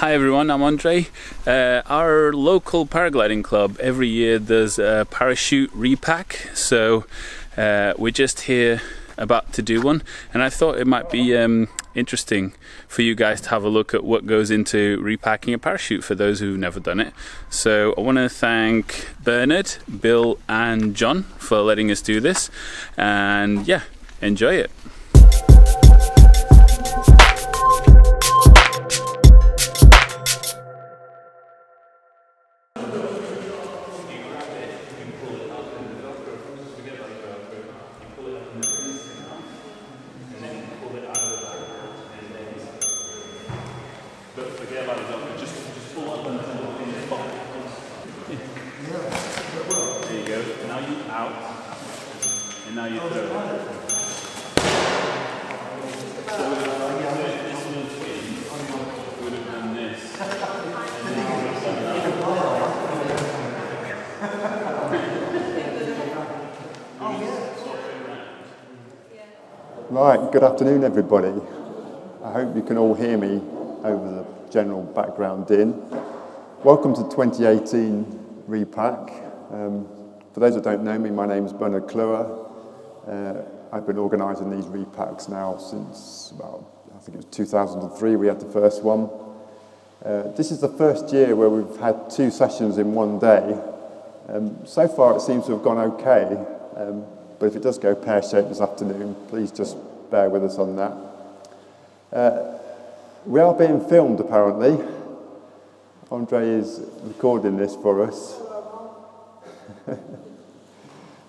Hi everyone, I'm Andre. Uh, our local paragliding club every year does a parachute repack, so uh, we're just here about to do one, and I thought it might be um, interesting for you guys to have a look at what goes into repacking a parachute for those who've never done it. So I want to thank Bernard, Bill, and John for letting us do this, and yeah, enjoy it. Good afternoon everybody. I hope you can all hear me over the general background din. Welcome to 2018 Repack. Um, for those that don't know me, my name is Bernard Kluwer. Uh, I've been organising these repacks now since about, I think it was 2003 we had the first one. Uh, this is the first year where we've had two sessions in one day. Um, so far it seems to have gone okay, um, but if it does go pear-shaped this afternoon, please just bear with us on that. Uh, we are being filmed, apparently. Andre is recording this for us.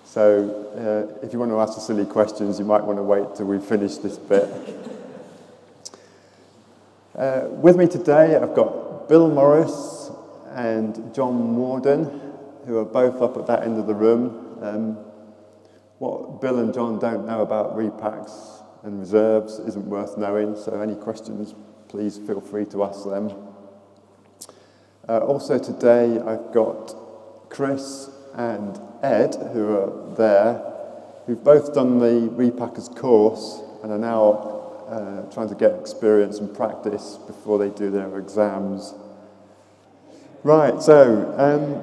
so, uh, if you want to ask the silly questions, you might want to wait till we finish this bit. Uh, with me today, I've got Bill Morris and John Warden, who are both up at that end of the room. Um, what Bill and John don't know about repacks and reserves isn't worth knowing, so any questions, please feel free to ask them. Uh, also today I've got Chris and Ed who are there, who've both done the Repackers course and are now uh, trying to get experience and practice before they do their exams. Right, so um,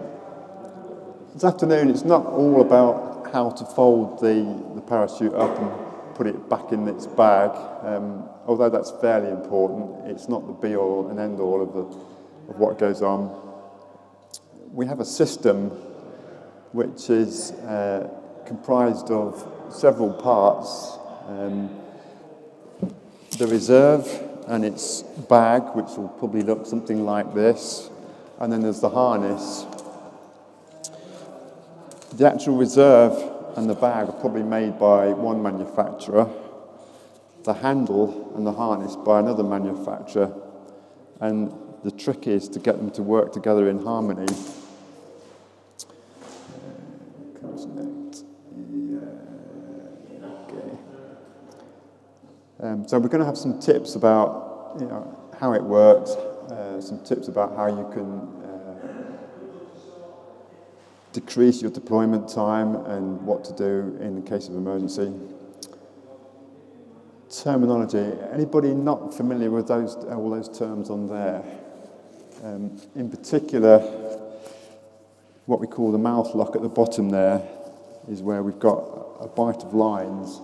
this afternoon it's not all about how to fold the, the parachute up and put it back in its bag. Um, although that's fairly important, it's not the be all and end all of, the, of what goes on. We have a system which is uh, comprised of several parts. Um, the reserve and its bag, which will probably look something like this, and then there's the harness. The actual reserve and the bag are probably made by one manufacturer, the handle and the harness by another manufacturer, and the trick is to get them to work together in harmony. Um, so we're going to have some tips about you know, how it works, uh, some tips about how you can decrease your deployment time and what to do in the case of emergency. Terminology. Anybody not familiar with those, all those terms on there? Um, in particular, what we call the mouth lock at the bottom there is where we've got a bight of lines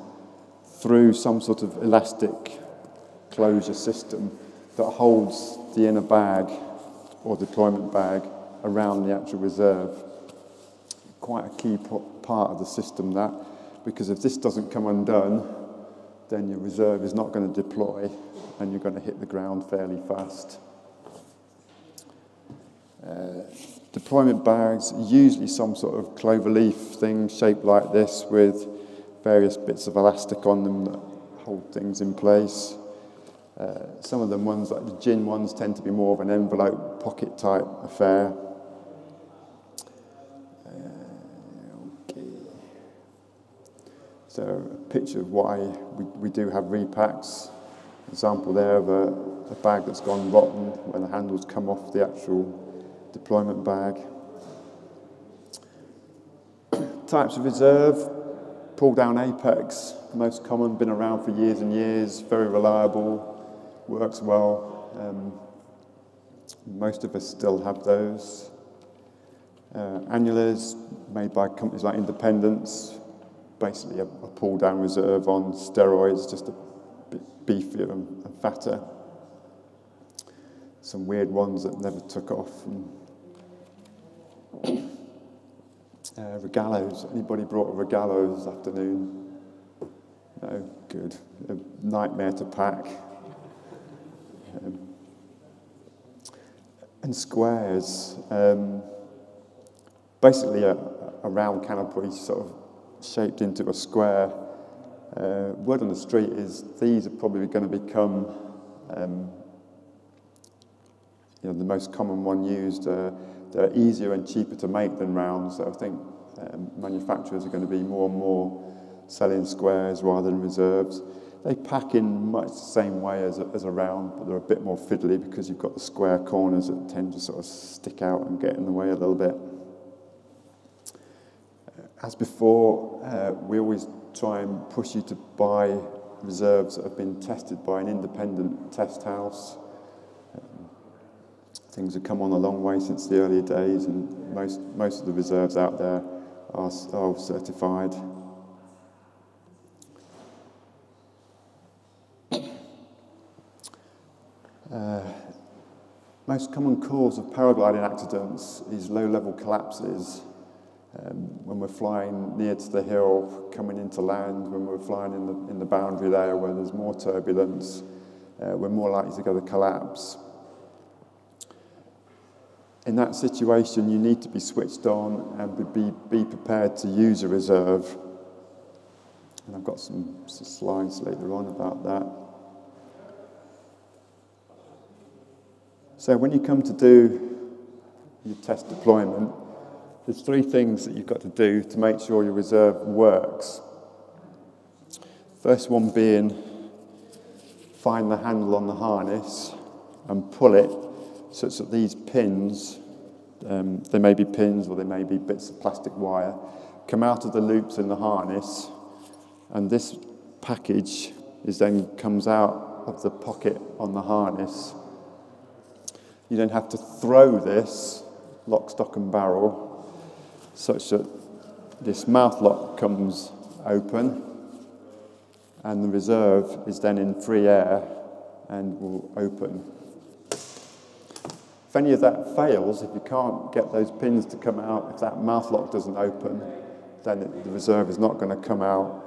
through some sort of elastic closure system that holds the inner bag or deployment bag around the actual reserve quite a key part of the system, that, because if this doesn't come undone, then your reserve is not going to deploy and you're going to hit the ground fairly fast. Uh, deployment bags, usually some sort of clover leaf thing shaped like this with various bits of elastic on them that hold things in place. Uh, some of the ones, like the gin ones, tend to be more of an envelope pocket type affair. So a picture of why we, we do have repacks. Example there of a, a bag that's gone rotten where the handles come off the actual deployment bag. Types of reserve, pull down apex, most common, been around for years and years, very reliable, works well. Um, Most of us still have those. Uh, annulars made by companies like Independence, basically a, a pull down reserve on steroids, just a bit beefier and, and fatter. Some weird ones that never took off. And, uh, Rogallos. Anybody brought a Rogallo this afternoon? No, good. A nightmare to pack. Um, and squares. Um, basically, a, a round canopy sort of shaped into a square. Uh, word on the street is these are probably going to become um, you know, the most common one used. Uh, they're easier and cheaper to make than rounds, so I think um, manufacturers are going to be more and more selling squares rather than reserves. They pack in much the same way as a, as a round, but they're a bit more fiddly because you've got the square corners that tend to sort of stick out and get in the way a little bit. As before, uh, we always try and push you to buy reserves that have been tested by an independent test house. Um, things have come on a long way since the earlier days, and most, most of the reserves out there are, are certified. Uh, most common cause of paragliding accidents is low-level collapses. Um, when we're flying near to the hill, coming into land, when we're flying in the, in the boundary layer where there's more turbulence, uh, we're more likely to go to collapse. In that situation, you need to be switched on and be, be prepared to use a reserve. And I've got some, some slides later on about that. So when you come to do your test deployment, there's three things that you've got to do to make sure your reserve works. First one being find the handle on the harness and pull it such that these pins, um, they may be pins or they may be bits of plastic wire, come out of the loops in the harness and this package is then comes out of the pocket on the harness. You then have to throw this lock, stock and barrel such that this mouth lock comes open and the reserve is then in free air and will open. If any of that fails, if you can't get those pins to come out, if that mouth lock doesn't open, then it, the reserve is not going to come out.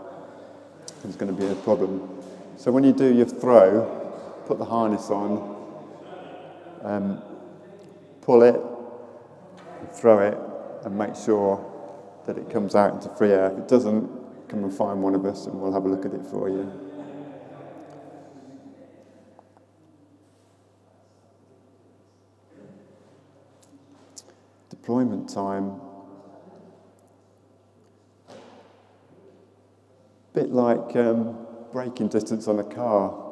There's going to be a problem. So when you do your throw, put the harness on, um, pull it, throw it, and make sure that it comes out into free air. If it doesn't, come and find one of us and we'll have a look at it for you. Deployment time. Bit like um, braking distance on a car.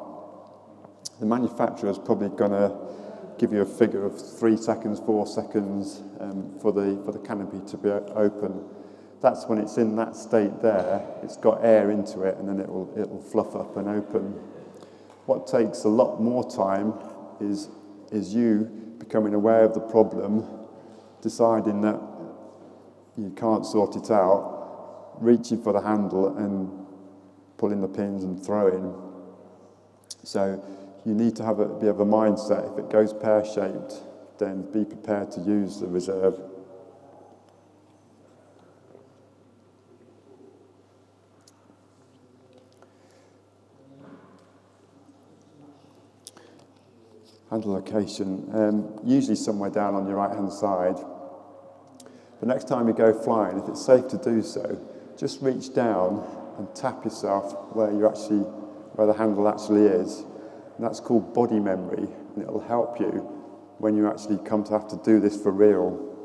The manufacturer is probably going to give you a figure of three seconds, four seconds um, for, the, for the canopy to be open. That's when it's in that state there, it's got air into it and then it will, it will fluff up and open. What takes a lot more time is, is you becoming aware of the problem, deciding that you can't sort it out, reaching for the handle and pulling the pins and throwing. So you need to have a bit of a mindset. If it goes pear shaped, then be prepared to use the reserve. Handle location, um, usually somewhere down on your right hand side. The next time you go flying, if it's safe to do so, just reach down and tap yourself where you actually, where the handle actually is. And that's called body memory, and it'll help you when you actually come to have to do this for real.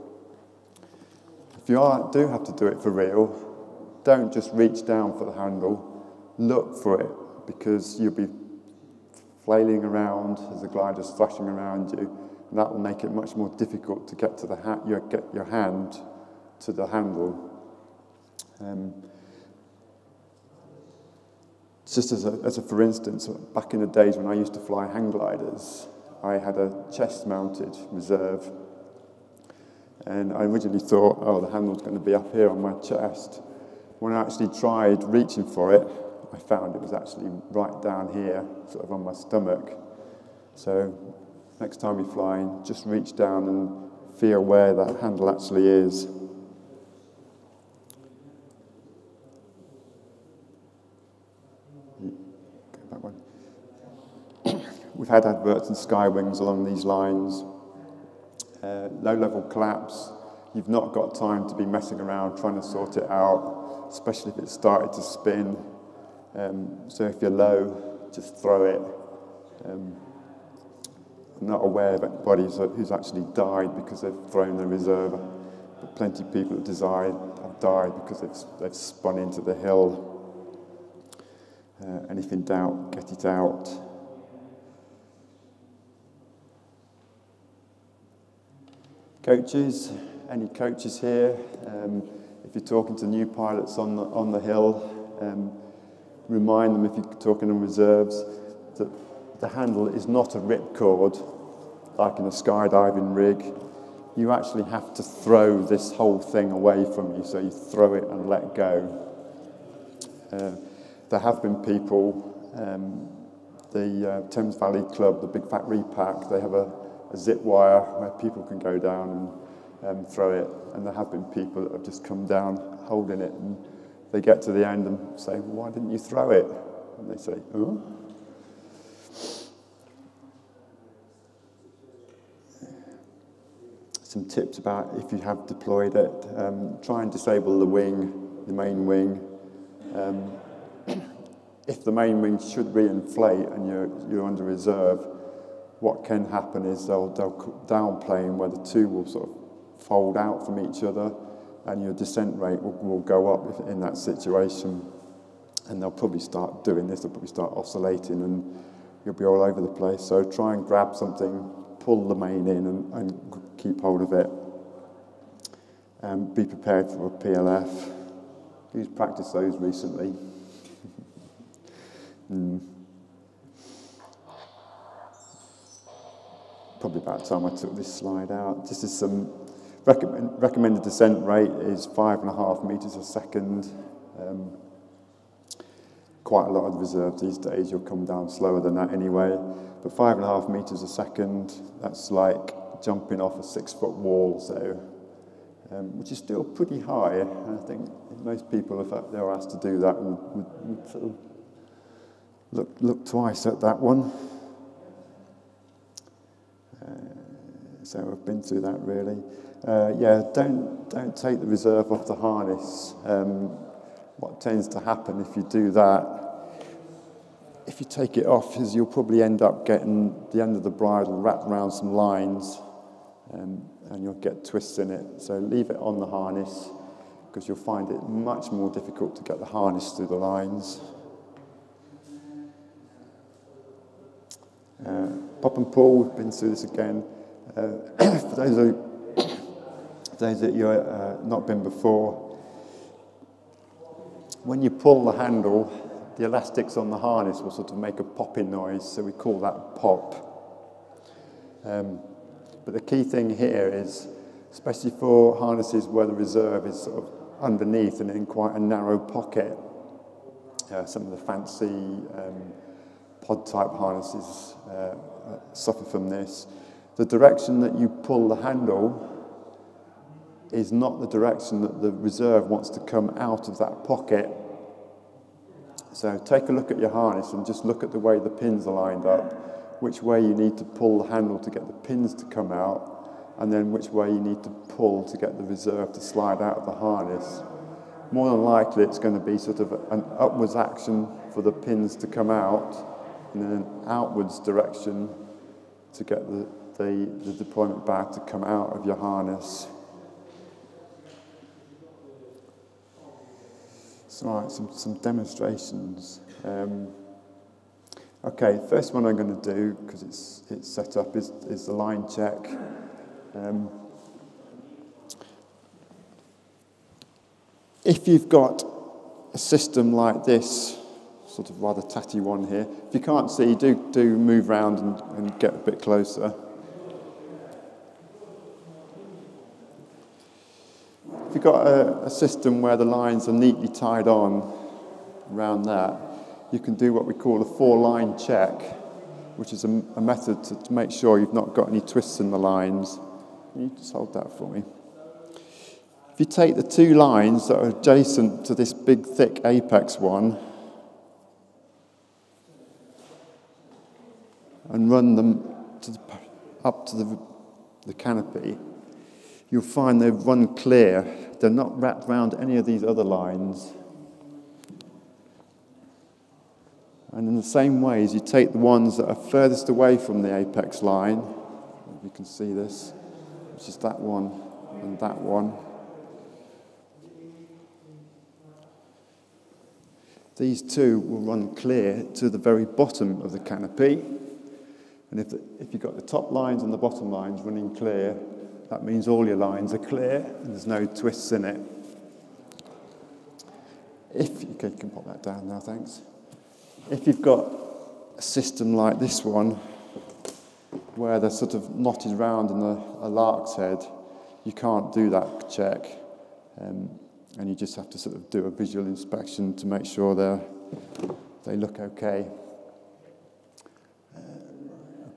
If you are, do have to do it for real, don't just reach down for the handle, look for it, because you'll be flailing around as the glider's thrashing around you, and that will make it much more difficult to get to the ha- your, get your hand to the handle. Um, just as a, as a for instance, back in the days when I used to fly hang gliders, I had a chest mounted reserve. And I originally thought, oh, the handle's going to be up here on my chest. When I actually tried reaching for it, I found it was actually right down here, sort of on my stomach. So next time you're flying, just reach down and feel where that handle actually is. We've had adverts in Skywings along these lines. Uh, low level collapse, you've not got time to be messing around trying to sort it out, especially if it's started to spin. Um, so if you're low, just throw it. Um, I'm not aware of anybody who's actually died because they've thrown the reserve, but plenty of people have died, have died because they've, they've spun into the hill. Uh, and if in doubt, get it out. Coaches, any coaches here? Um, if you're talking to new pilots on the, on the hill, um, remind them if you're talking in reserves that the handle is not a ripcord like in a skydiving rig. You actually have to throw this whole thing away from you, so you throw it and let go. Uh, there have been people, um, the uh, Thames Valley Club, the Big Fat Repack, they have a a zip wire where people can go down and um, throw it. And there have been people that have just come down holding it and they get to the end and say, why didn't you throw it? And they say, oh. Some tips about if you have deployed it, um, try and disable the wing, the main wing. Um, if the main wing should reinflate and you're, you're under reserve, what can happen is they'll, they'll downplane where the two will sort of fold out from each other and your descent rate will, will go up in that situation. And they'll probably start doing this, they'll probably start oscillating and you'll be all over the place. So try and grab something, pull the main in and, and keep hold of it. Um, be prepared for a PLF. Who's practiced those recently? mm. Probably about time I took this slide out. This is some recommend, recommended descent rate is five and a half meters a second. Um, quite a lot of the reserve these days, you'll come down slower than that anyway. But five and a half meters a second, that's like jumping off a six foot wall, so um, which is still pretty high. And I think most people, if they were asked to do that, would, would, would sort of look, look twice at that one. So I've been through that really. Uh, yeah, don't, don't take the reserve off the harness. Um, what tends to happen if you do that, if you take it off, is you'll probably end up getting the end of the bridle wrapped around some lines um, and you'll get twists in it. So leave it on the harness because you'll find it much more difficult to get the harness through the lines. Uh, pop and pull, we've been through this again. Uh, for those who, those that you've uh, not been before, when you pull the handle, the elastics on the harness will sort of make a popping noise, so we call that pop. Um, but the key thing here is, especially for harnesses where the reserve is sort of underneath and in quite a narrow pocket, uh, some of the fancy um, pod type harnesses uh, suffer from this the direction that you pull the handle is not the direction that the reserve wants to come out of that pocket. So take a look at your harness and just look at the way the pins are lined up, which way you need to pull the handle to get the pins to come out, and then which way you need to pull to get the reserve to slide out of the harness. More than likely, it's going to be sort of an upwards action for the pins to come out, then an outwards direction to get the the, the deployment bar to come out of your harness. So, some, some demonstrations. Um, okay, first one I'm going to do, because it's, it's set up, is, is the line check. Um, if you've got a system like this sort of rather tatty one here. If you can't see, do, do move round and, and get a bit closer. If you've got a, a system where the lines are neatly tied on around that, you can do what we call a four-line check, which is a, a method to, to, make sure you've not got any twists in the lines. Can you just hold that for me? If you take the two lines that are adjacent to this big, thick apex one and run them to the, up to the, the canopy, you'll find they've run clear. They're not wrapped around any of these other lines. And in the same way, as you take the ones that are furthest away from the apex line, you can see this, which is that one and that one. These two will run clear to the very bottom of the canopy. And if, the, if you've got the top lines and the bottom lines running clear, that means all your lines are clear and there's no twists in it. If you can pop that down now, thanks. If you've got a system like this one, where they're sort of knotted round in a, a lark's head, you can't do that check. Um, and you just have to sort of do a visual inspection to make sure they look okay.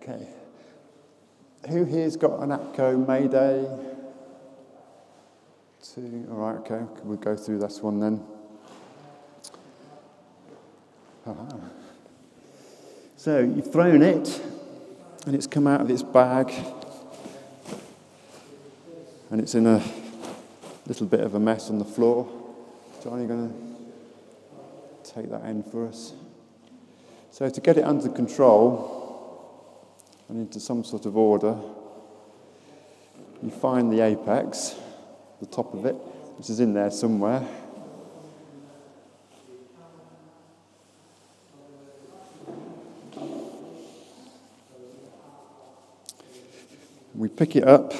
Okay. Who here's got an APCO Mayday? Two. All right. Okay. We'll go through this one then. Uh-huh. So you've thrown it, and it's come out of its bag, and it's in a little bit of a mess on the floor. John, you going to take that end for us? So to get it under control and into some sort of order, you find the apex, the top of it, which is in there somewhere. We pick it up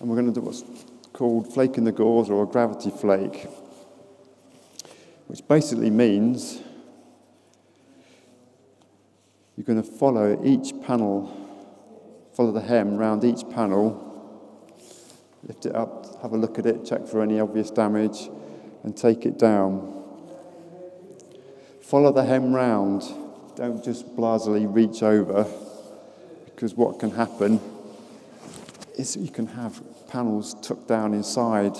and we're going to do what's called flake in the gores or a gravity flake, which basically means you're going to follow each panel, follow the hem around each panel, lift it up, have a look at it, check for any obvious damage, and take it down. Follow the hem round. Don't just blasely reach over because what can happen is you can have panels tucked down inside,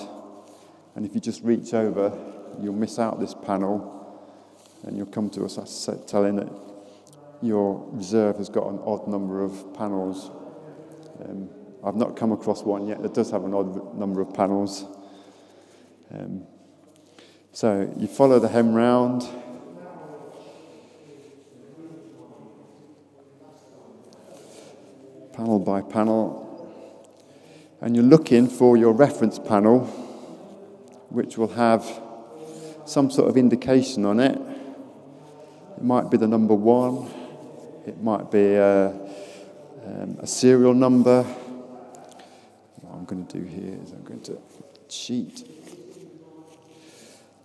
and if you just reach over, you'll miss out this panel, and you'll come to us telling that your reserve has got an odd number of panels. Um, I've not come across one yet that does have an odd number of panels. Um, so you follow the hem round. panel by panel, and you're looking for your reference panel, which will have some sort of indication on it. It might be the number one, it might be a, um, a serial number. What I'm going to do here is I'm going to cheat.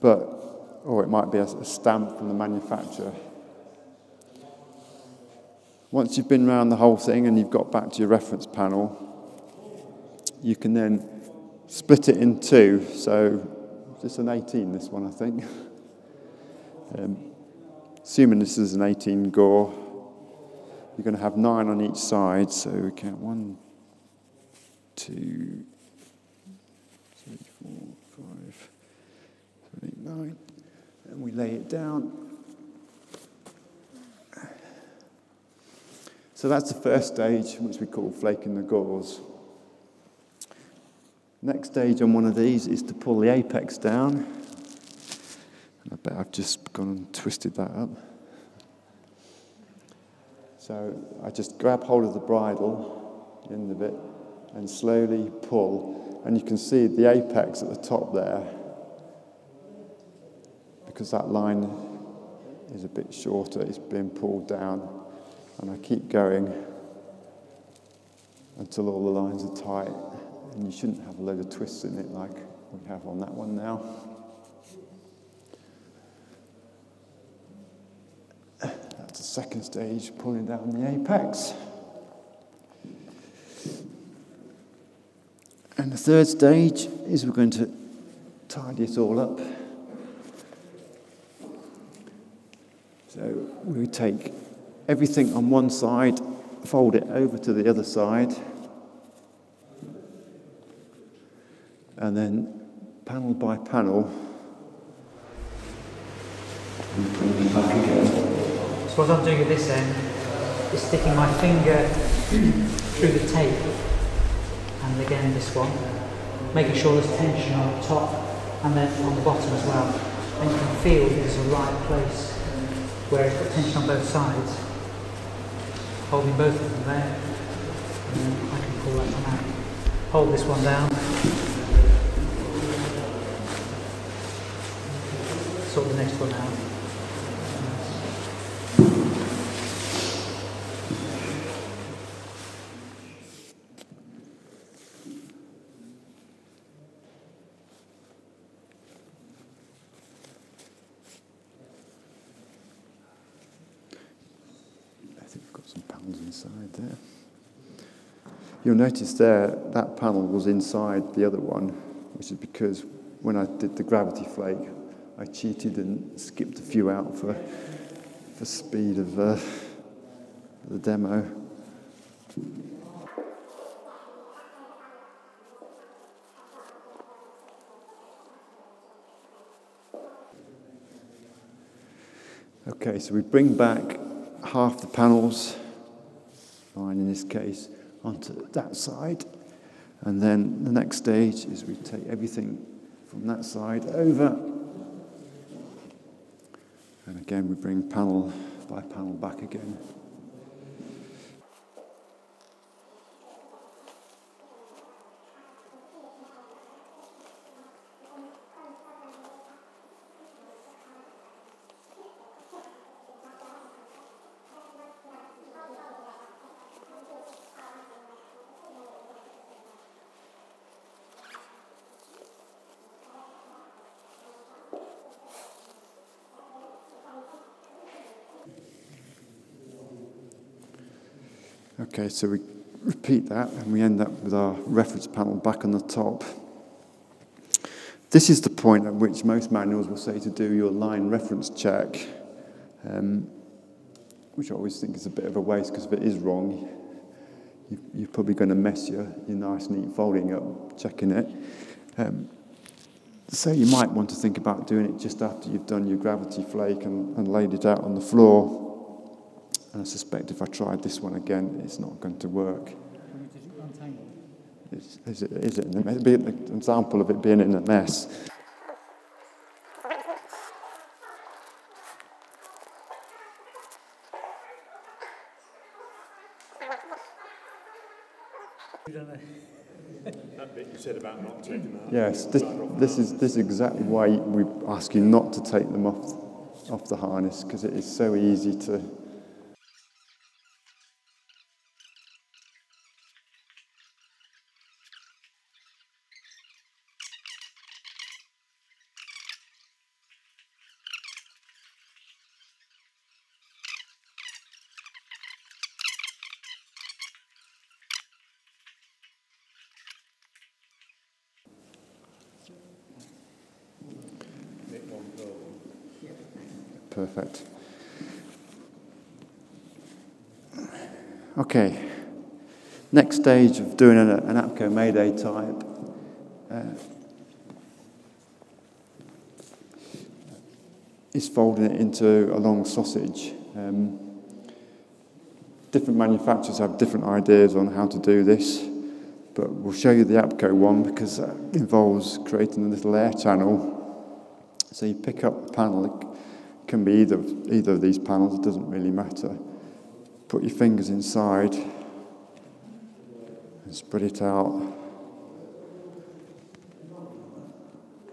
But, or it might be a, a stamp from the manufacturer. Once you've been around the whole thing and you've got back to your reference panel, you can then split it in two. So it's an 18, this one, I think. Um, assuming this is an 18 gore, you're going to have nine on each side. So we count one, two, three, four, five, seven, eight, nine. And we lay it down. So that's the first stage, which we call flaking the gores. Next stage on one of these is to pull the apex down. And I bet I've just gone and twisted that up. So I just grab hold of the bridle, in the bit and slowly pull. And you can see the apex at the top there, because that line is a bit shorter, it's being pulled down. And I keep going until all the lines are tight. And you shouldn't have a load of twists in it like we have on that one now. Second stage, pulling down the apex. And the third stage is we're going to tidy it all up. So we take everything on one side, fold it over to the other side, and then panel by panel, bring it back again. So what I'm doing at this end is sticking my finger through the tape and again this one, making sure there's tension on the top and then on the bottom as well. And you can feel there's a right place where it's got tension on both sides. Holding both of them there, and then I can pull that one out. Hold this one down. Sort the next one out. I think we've got some panels inside there. You'll notice there that panel was inside the other one, which is because when I did the gravity flake, I cheated and skipped a few out for for speed of uh, the demo. Okay, so we bring back half the panels, fine in this case, onto that side. And then the next stage is we take everything from that side over. And again, we bring panel by panel back again. Okay, so we repeat that and we end up with our reference panel back on the top. This is the point at which most manuals will say to do your line reference check, um, which I always think is a bit of a waste because if it is wrong, you, you're probably going to mess your, your nice neat folding up checking it. Um, so you might want to think about doing it just after you've done your gravity flake and, and laid it out on the floor. And I suspect if I tried this one again, it's not going to work. Is, it, is it an, example of it being in a mess? Yes, this, this, is, this is exactly why we ask you not to take them off, off the harness because it is so easy to. Perfect. Okay. Next stage of doing an, an APCO Mayday type. Uh, is folding it into a long sausage. Um, different manufacturers have different ideas on how to do this, but we'll show you the APCO one because that involves creating a little air channel. So you pick up the panel, it can be either, either of these panels, it doesn't really matter. Put your fingers inside and spread it out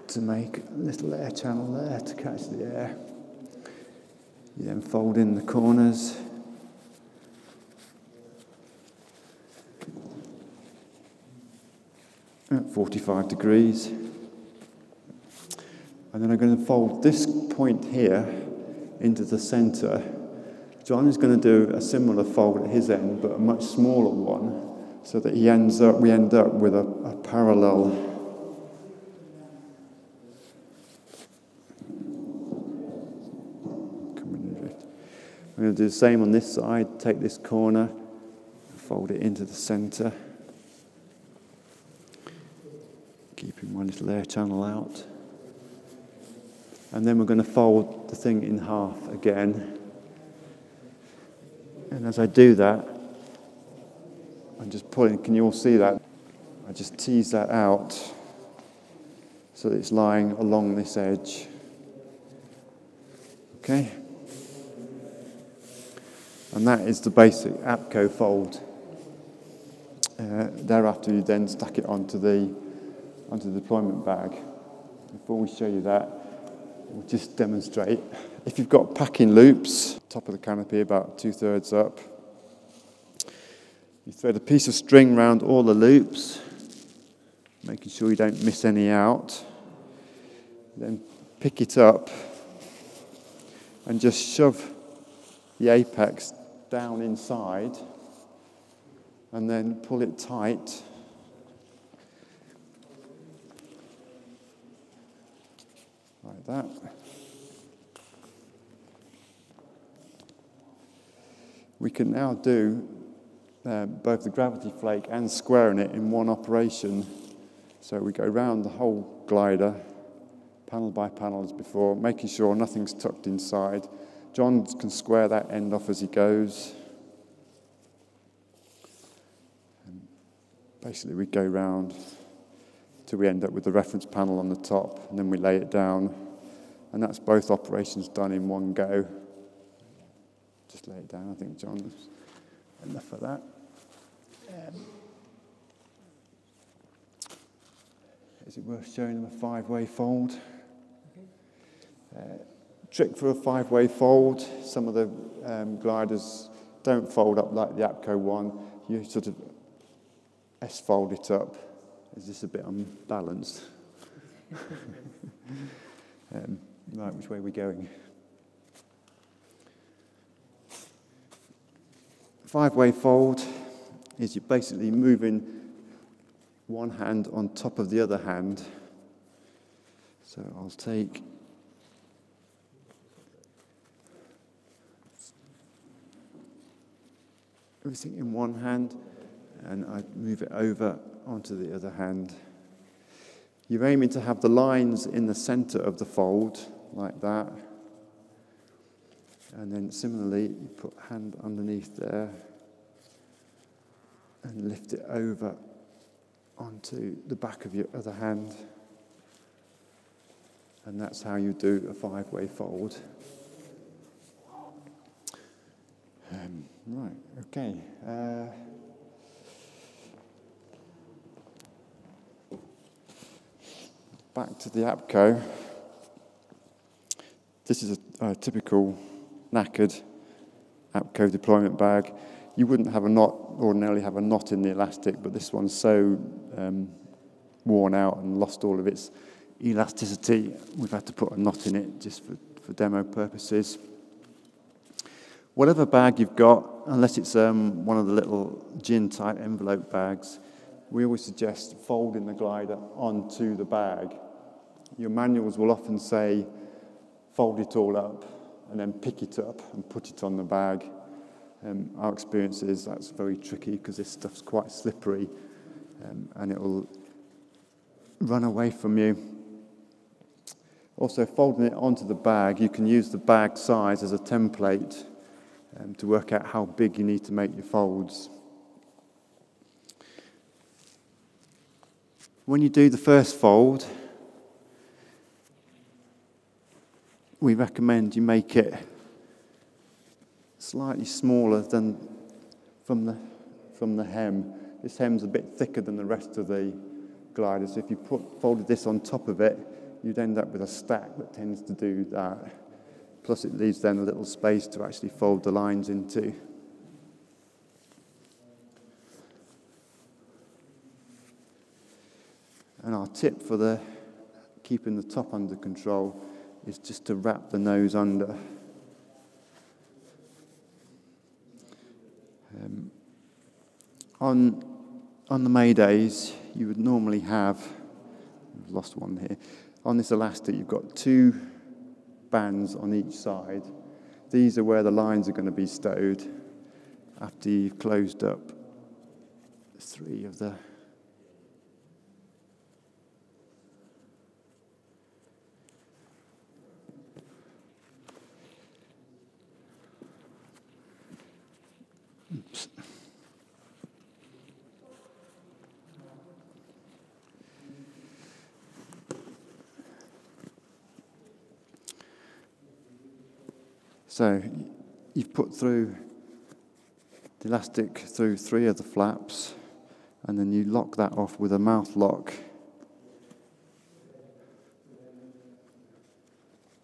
to make a little air channel there to catch the air. You then fold in the corners. At 45 degrees. And then I'm going to fold this point here into the which John is going to do a similar fold at his end, but a much smaller one, so that he ends up, we end up with a, a parallel I'm going to do the same on this side, take this corner, fold it into the center, keeping my little air channel out. And then we're going to fold the thing in half again. And as I do that, I'm just pulling, can you all see that? I just tease that out so that it's lying along this edge. Okay? And that is the basic APCO fold. Uh, thereafter, you then stack it onto the, onto the deployment bag. Before we show you that, we'll just demonstrate. If you've got packing loops, top of the canopy about two thirds up, you thread a piece of string around all the loops, making sure you don't miss any out. Then pick it up and just shove the apex down inside and then pull it tight. Like that. We can now do uh, both the gravity flake and squaring it in one operation. So we go round the whole glider, panel by panel as before, making sure nothing's tucked inside. John can square that end off as he goes. And basically, we go round till we end up with the reference panel on the top, and then we lay it down. And that's both operations done in one go. Just lay it down, I think, John. Enough of that. Um, is it worth showing them a five way fold? Uh, trick for a five-way fold. Some of the um, gliders don't fold up like the APCO one. You sort of S-fold it up. Is this a bit unbalanced? um, right, which way are we going? Five-way fold is you're basically moving one hand on top of the other hand. So I'll take everything in one hand and I move it over onto the other hand. You're aiming to have the lines in the center of the fold, like that. And then similarly, you put hand underneath there and lift it over onto the back of your other hand. And that's how you do a five way fold. Um, right, okay. Uh, back to the APCO. This is a, a, typical knackered APCO deployment bag. You wouldn't have a knot, ordinarily have a knot in the elastic, but this one's so um, worn out and lost all of its elasticity, we've had to put a knot in it just for, for demo purposes. Whatever bag you've got, unless it's um, one of the little gin type envelope bags, we always suggest folding the glider onto the bag. Your manuals will often say fold it all up and then pick it up and put it on the bag. Um, our experience is that's very tricky because this stuff's quite slippery um, and it will run away from you. Also, folding it onto the bag, you can use the bag size as a template um, to work out how big you need to make your folds. When you do the first fold, we recommend you make it slightly smaller than from the, from the hem. This hem's a bit thicker than the rest of the glider, so if you put, folded this on top of it, you'd end up with a stack that tends to do that. Plus it leaves then a little space to actually fold the lines into. And our tip for the keeping the top under control is just to wrap the nose under. On, on the Maydays, you would normally have, I've lost one here, on this elastic, you've got two bands on each side. These are where the lines are going to be stowed after you've closed up three of the So you've put through the elastic through three of the flaps, and then you lock that off with a mouth lock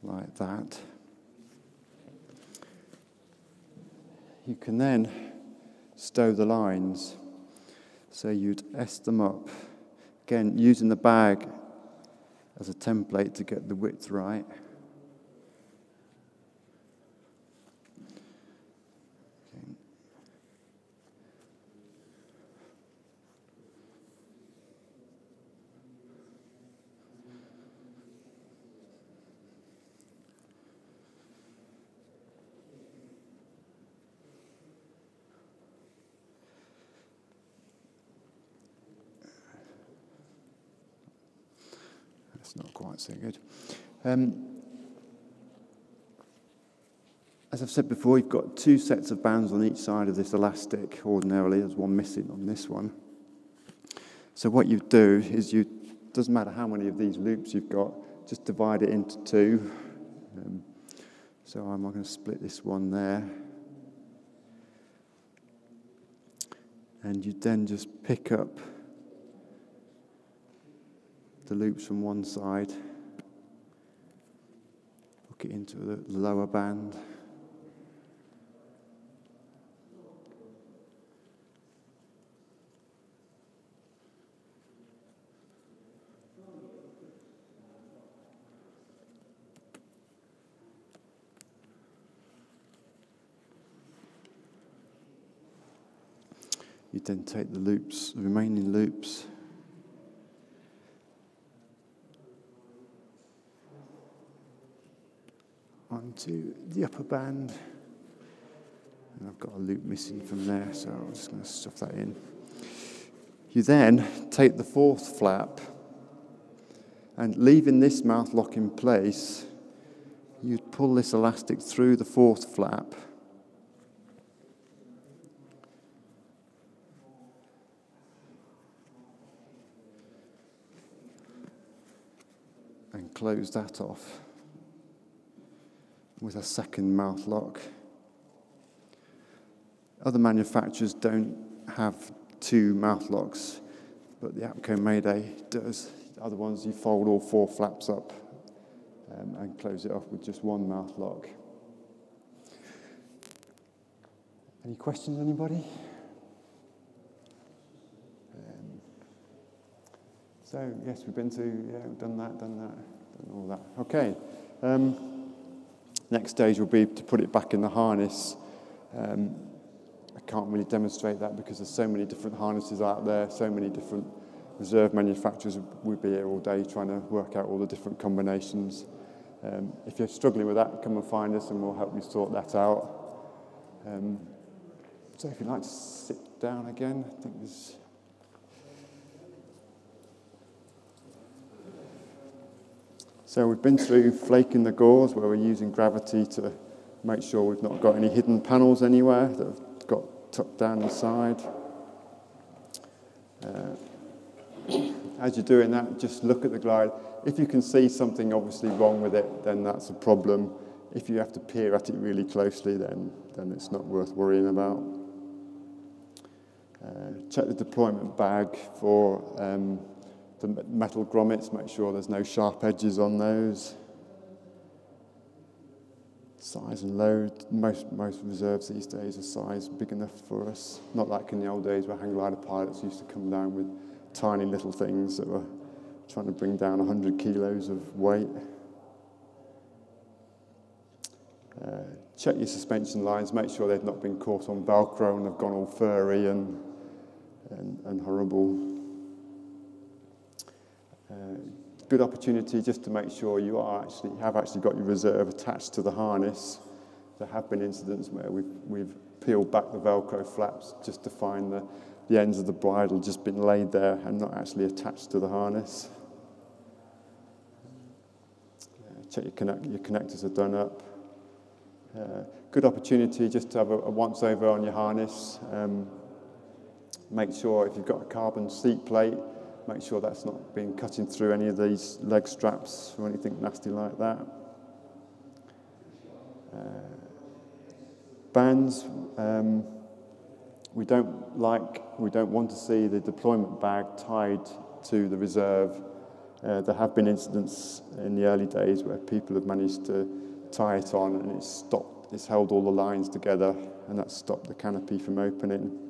like that. You can then stow the lines. So you'd S them up, again, using the bag as a template to get the width right. So good. Um, as I've said before, you've got two sets of bands on each side of this elastic. Ordinarily, there's one missing on this one. So what you do is you, doesn't matter how many of these loops you've got, just divide it into two. Um, so I'm going to split this one there. And you then just pick up the loops from one side, hook it into the lower band. You then take the loops, the remaining loops, onto the upper band. And I've got a loop missing from there, so I'm just going to stuff that in. You then take the fourth flap and leaving this mouth lock in place, you'd pull this elastic through the fourth flap. And close that off with a second mouth lock. Other manufacturers don't have two mouth locks, but the APCO Mayday does. The other ones, you fold all four flaps up um, and close it off with just one mouth lock. Any questions, anybody? Um, so, yes, we've been to, yeah, we've done that, done that, done all that. Okay. Um, Next stage will be to put it back in the harness. Um, I can't really demonstrate that because there's so many different harnesses out there, so many different reserve manufacturers. We'd be here all day trying to work out all the different combinations. Um, if you're struggling with that, come and find us and we'll help you sort that out. Um, so if you'd like to sit down again, I think there's So we've been through flaking the gores where we're using gravity to make sure we've not got any hidden panels anywhere that have got tucked down the side. Uh, as you're doing that, just look at the glide. If you can see something obviously wrong with it, then that's a problem. If you have to peer at it really closely, then, then it's not worth worrying about. Uh, check the deployment bag for um, the metal grommets, make sure there's no sharp edges on those. Size and load, most, most reserves these days are size big enough for us. Not like in the old days where hang glider pilots used to come down with tiny little things that were trying to bring down 100 kilos of weight. Uh, check your suspension lines, make sure they've not been caught on Velcro and have gone all furry and and horrible. Uh, good opportunity just to make sure you are actually have actually got your reserve attached to the harness. There have been incidents where we've, we've peeled back the Velcro flaps just to find the, the ends of the bridle just been laid there and not actually attached to the harness. Uh, check your, connect, your connectors are done up. Uh, good opportunity just to have a, a once over on your harness. Um, make sure if you've got a carbon seat plate, make sure that's not being cutting through any of these leg straps or anything nasty like that. Uh, bands, um, we don't like, we don't want to see the deployment bag tied to the reserve. Uh, there have been incidents in the early days where people have managed to tie it on and it's stopped, it's held all the lines together and that's stopped the canopy from opening.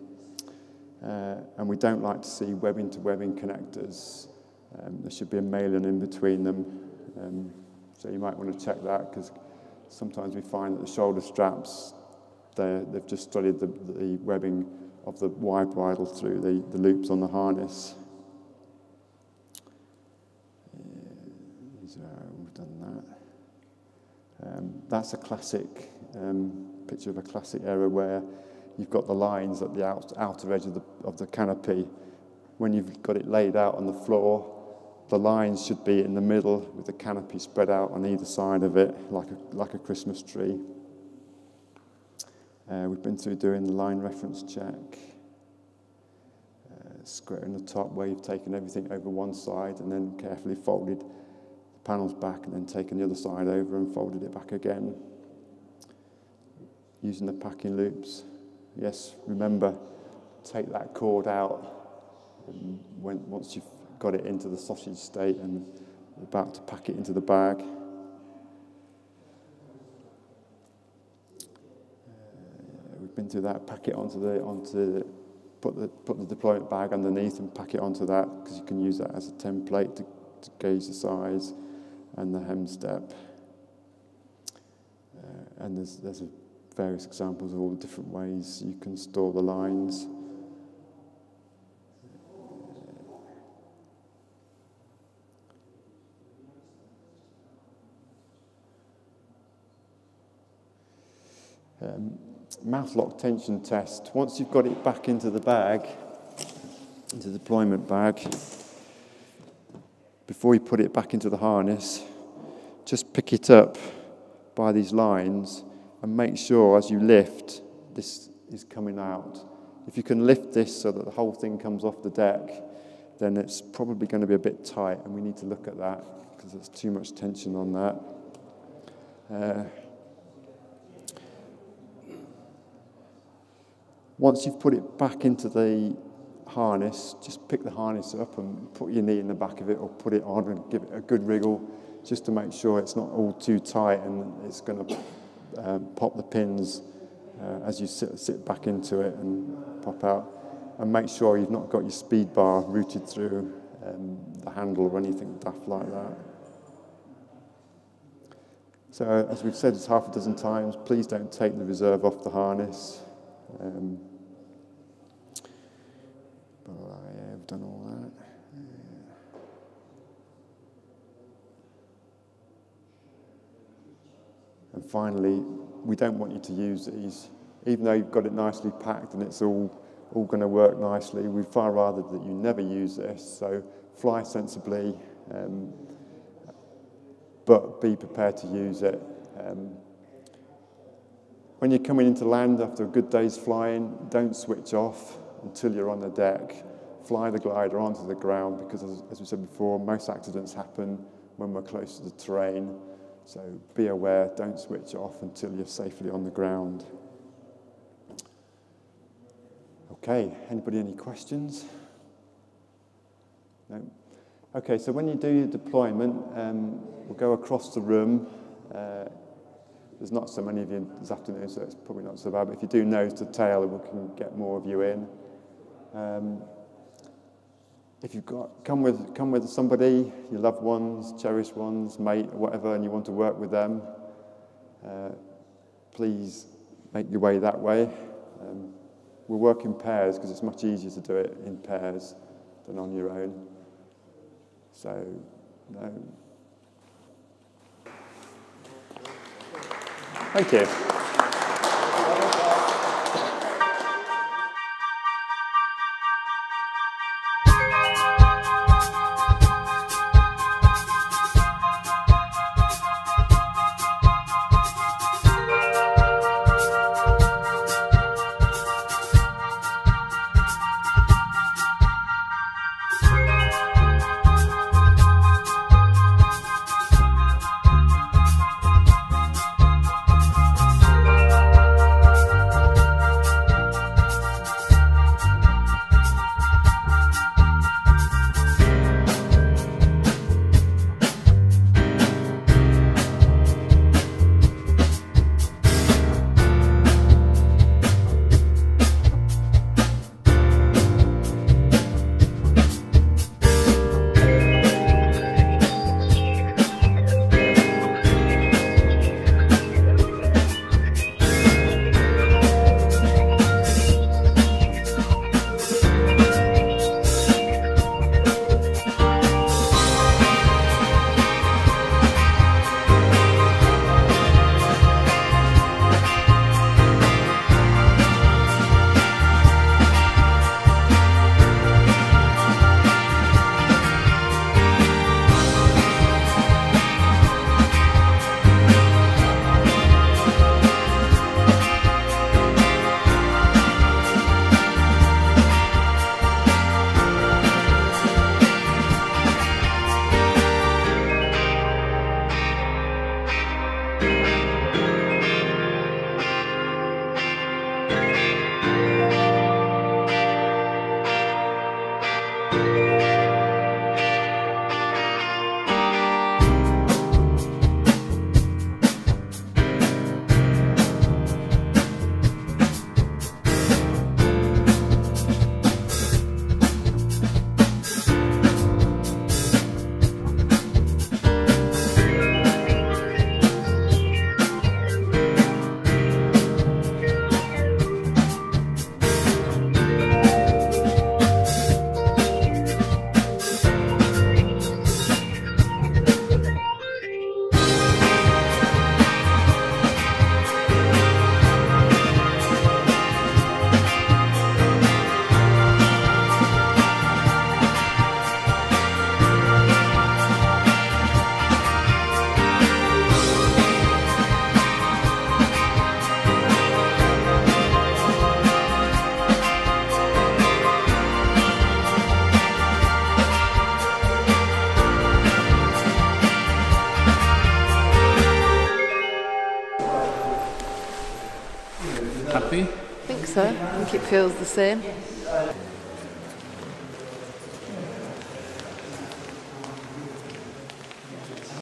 Uh, and we don't like to see webbing to webbing connectors. Um, there should be a maillon in between them. Um, so you might want to check that because sometimes we find that the shoulder straps, they've just studied the, the webbing of the wire bridle through the, the loops on the harness. We've done that. Um, that's a classic um, picture of a classic error where you've got the lines at the out, outer edge of the, of the canopy. When you've got it laid out on the floor, the lines should be in the middle with the canopy spread out on either side of it like a, like a Christmas tree. Uh, we've been through doing the line reference check. Uh, squaring the top where you've taken everything over one side and then carefully folded the panels back and then taken the other side over and folded it back again. Using the packing loops. Yes, remember, take that cord out when, once you've got it into the sausage state and about to pack it into the bag. Uh, we've been through that. Pack it onto the onto the, put the put the deployment bag underneath and pack it onto that because you can use that as a template to, to gauge the size and the hem step. Uh, and there's there's a various examples of all the different ways you can store the lines. Um, mouth lock tension test. Once you've got it back into the bag, into the deployment bag, before you put it back into the harness, just pick it up by these lines and make sure as you lift, this is coming out. If you can lift this so that the whole thing comes off the deck, then it's probably going to be a bit tight, and we need to look at that because there's too much tension on that. Uh, once you've put it back into the harness, just pick the harness up and put your knee in the back of it or put it on and give it a good wriggle just to make sure it's not all too tight and it's going to um, pop the pins uh, as you sit, sit back into it and pop out. And make sure you've not got your speed bar routed through um, the handle or anything daft like that. So, as we've said it's half a dozen times, please don't take the reserve off the harness. Um, but I have done all that. And finally, we don't want you to use these. Even though you've got it nicely packed and it's all, all going to work nicely, we'd far rather that you never use this. So fly sensibly, um, but be prepared to use it. Um, when you're coming into land after a good day's flying, don't switch off until you're on the deck. Fly the glider onto the ground because, as, as we said before, most accidents happen when we're close to the terrain. So be aware, don't switch off until you're safely on the ground. Okay, anybody any questions? No? Okay, so when you do your deployment, um, we'll go across the room. Uh, there's not so many of you this afternoon, so it's probably not so bad, but if you do nose to tail, we can get more of you in. Um, if you've got come with come with somebody, your loved ones, cherished ones, mate, whatever, and you want to work with them, uh, please make your way that way. Um, we'll work in pairs because it's much easier to do it in pairs than on your own. So, no. Thank you. Feels the same.